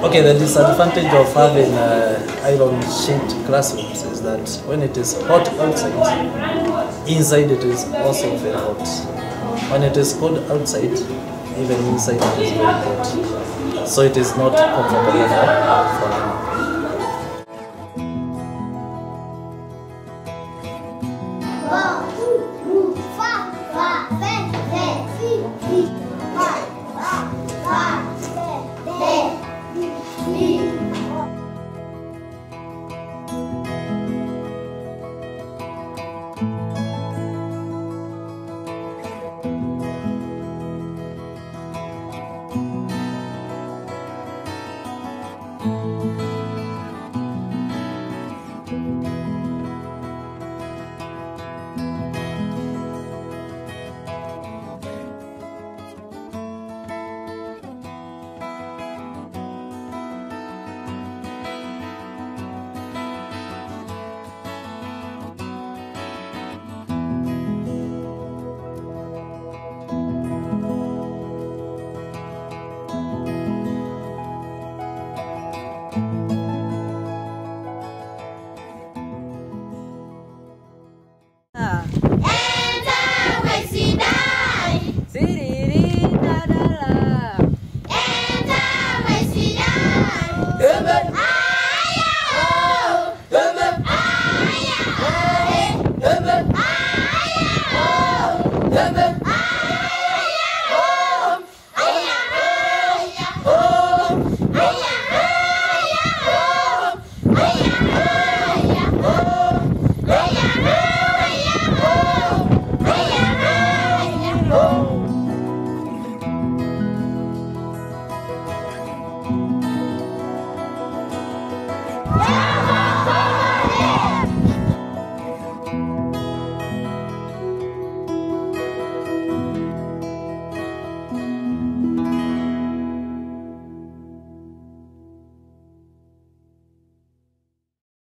Okay, the disadvantage of having uh, iron sheet classrooms is that when it is hot outside, inside it is also very hot. When it is cold outside, even inside it is very hot. So it is not comfortable enough for Bam, bam.